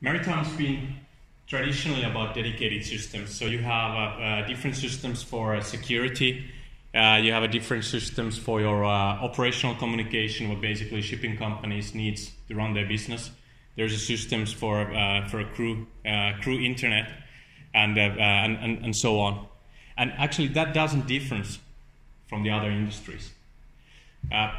maritime's been traditionally about dedicated systems. So you have uh, uh, different systems for security. Uh, you have a different systems for your operational communication, what basically shipping companies needs to run their business. There's a systems for for a crew crew internet, and, and, and and so on. And actually, that doesn't difference from the other industries. Uh,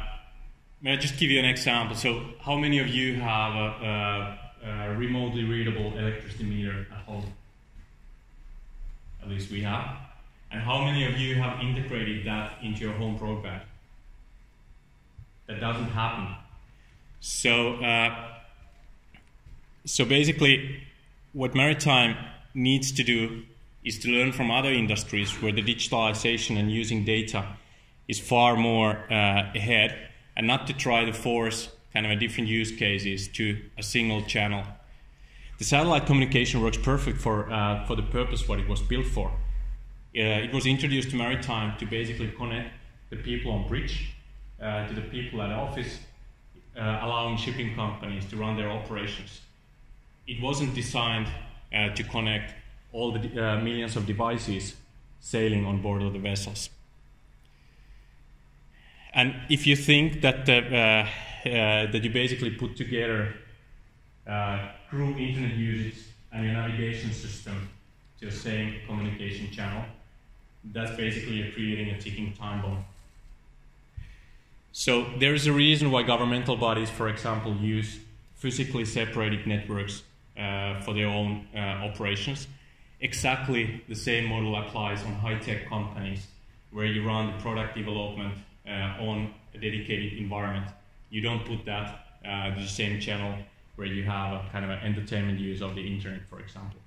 may I just give you an example? So, how many of you have a, a remotely readable electricity meter at home? At least we have. And how many of you have integrated that into your home broadband? That doesn't happen. So, uh, so basically, what maritime needs to do is to learn from other industries where the digitalization and using data is far more uh, ahead and not to try to force kind of a different use cases to a single channel. The satellite communication works perfect for, uh, for the purpose what it was built for. Uh, it was introduced to maritime to basically connect the people on bridge uh, to the people at office, uh, allowing shipping companies to run their operations. It wasn't designed uh, to connect all the millions of devices sailing on board of the vessels. And if you think that the uh, that you basically put together uh, crew internet usage and your navigation system to the same communication channel, that's basically creating a ticking time bomb. So there is a reason why governmental bodies, for example, use physically separated networks uh, for their own uh, operations. Exactly the same model applies on high-tech companies where you run the product development uh, on a dedicated environment. You don't put that uh, the same channel where you have a kind of an entertainment use of the internet, for example.